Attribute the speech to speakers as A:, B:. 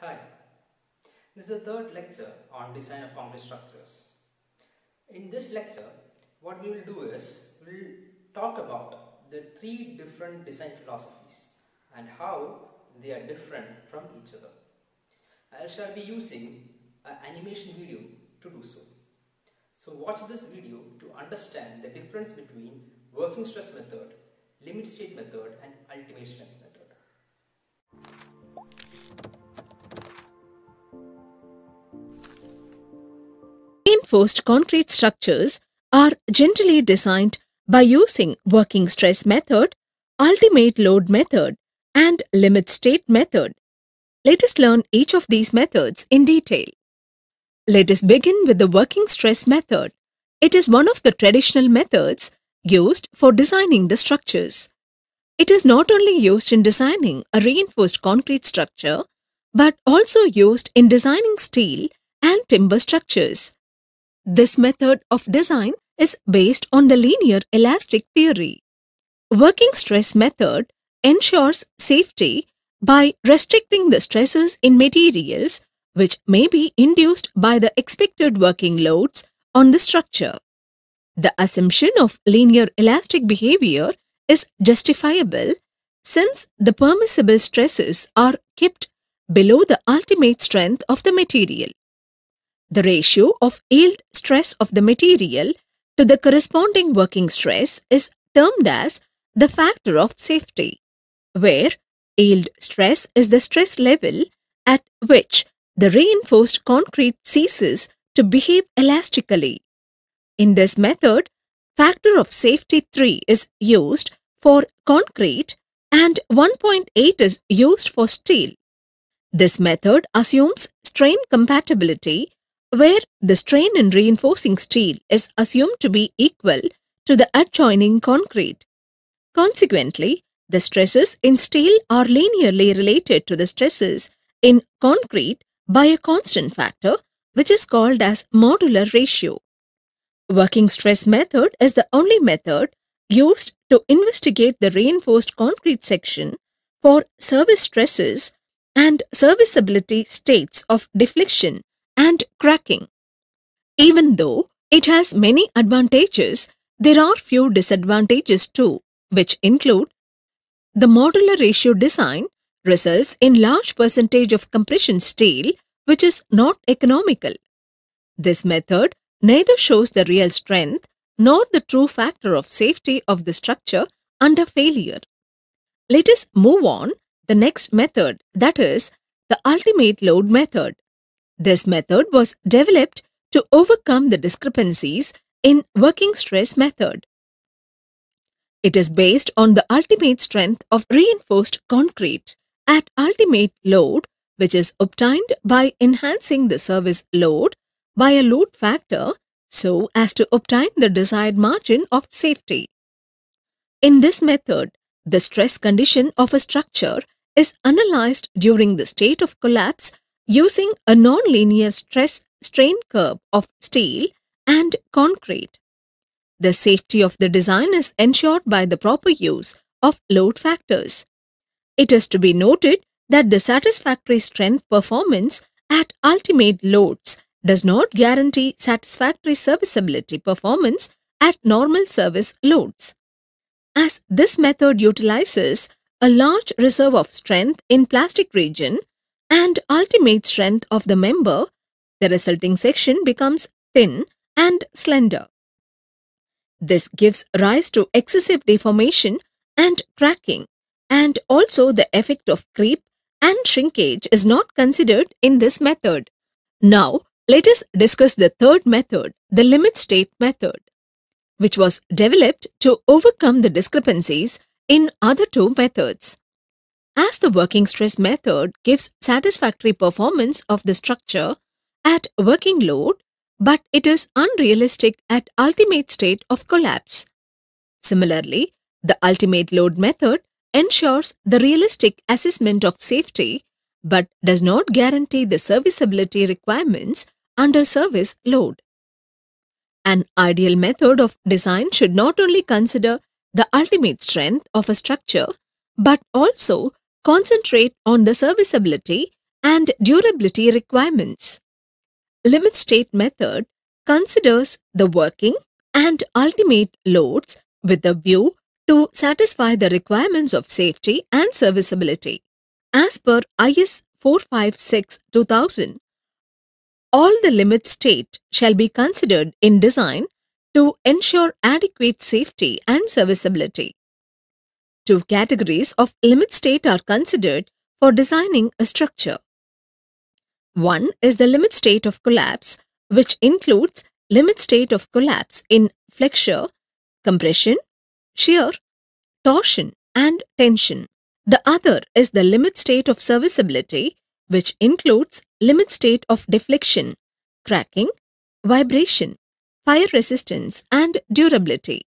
A: Hi, this is the third lecture on design of concrete structures. In this lecture, what we will do is we will talk about the three different design philosophies and how they are different from each other. I shall be using an animation video to do so. So watch this video to understand the difference between working stress method, limit state method and ultimate strength method.
B: Reinforced concrete structures are generally designed by using working stress method, ultimate load method, and limit state method. Let us learn each of these methods in detail. Let us begin with the working stress method. It is one of the traditional methods used for designing the structures. It is not only used in designing a reinforced concrete structure, but also used in designing steel and timber structures. This method of design is based on the linear elastic theory. Working stress method ensures safety by restricting the stresses in materials which may be induced by the expected working loads on the structure. The assumption of linear elastic behavior is justifiable since the permissible stresses are kept below the ultimate strength of the material. The ratio of yield stress of the material to the corresponding working stress is termed as the factor of safety, where yield stress is the stress level at which the reinforced concrete ceases to behave elastically. In this method, factor of safety 3 is used for concrete and 1.8 is used for steel. This method assumes strain compatibility where the strain in reinforcing steel is assumed to be equal to the adjoining concrete. Consequently, the stresses in steel are linearly related to the stresses in concrete by a constant factor which is called as modular ratio. Working stress method is the only method used to investigate the reinforced concrete section for service stresses and serviceability states of deflection and cracking. Even though it has many advantages, there are few disadvantages too, which include the modular ratio design results in large percentage of compression steel which is not economical. This method neither shows the real strength nor the true factor of safety of the structure under failure. Let us move on the next method that is the ultimate load method. This method was developed to overcome the discrepancies in working stress method. It is based on the ultimate strength of reinforced concrete at ultimate load which is obtained by enhancing the service load by a load factor so as to obtain the desired margin of safety. In this method, the stress condition of a structure is analyzed during the state of collapse using a nonlinear stress strain curve of steel and concrete. The safety of the design is ensured by the proper use of load factors. It is to be noted that the satisfactory strength performance at ultimate loads does not guarantee satisfactory serviceability performance at normal service loads. As this method utilizes a large reserve of strength in plastic region and ultimate strength of the member, the resulting section becomes thin and slender. This gives rise to excessive deformation and cracking, and also the effect of creep and shrinkage is not considered in this method. Now, let us discuss the third method, the limit state method, which was developed to overcome the discrepancies in other two methods. As the working stress method gives satisfactory performance of the structure at working load, but it is unrealistic at ultimate state of collapse. Similarly, the ultimate load method ensures the realistic assessment of safety but does not guarantee the serviceability requirements under service load. An ideal method of design should not only consider the ultimate strength of a structure but also concentrate on the serviceability and durability requirements. Limit state method considers the working and ultimate loads with a view to satisfy the requirements of safety and serviceability. As per IS 456 2000, all the limit state shall be considered in design to ensure adequate safety and serviceability. Two categories of limit state are considered for designing a structure. One is the limit state of collapse, which includes limit state of collapse in flexure, compression, shear, torsion, and tension. The other is the limit state of serviceability, which includes limit state of deflection, cracking, vibration, fire resistance, and durability.